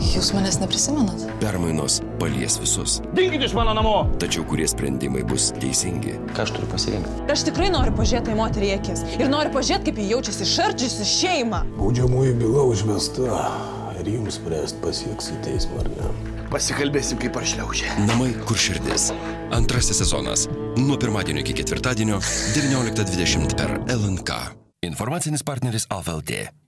Jūs manęs neprisimenat? Permainos palies visus. Dinkit iš mano namo! Tačiau kurie sprendimai bus teisingi. Ką aš turiu pasirinkti? Aš tikrai noriu pažiūrėti į moterį į akis. Ir noriu pažiūrėti, kaip jie jaučiasi šardžiusi šeimą. Baudžiamoji byla užvesta. Ir jums spręst pasieks į teismą ar ne. Pasikalbėsim kaip ar šliaužia. Namai, kur širdis. Antrasis sezonas. Nuo pirmadienio iki ketvirtadienio 19.20 per LNK. Informacinis partneris AVLT.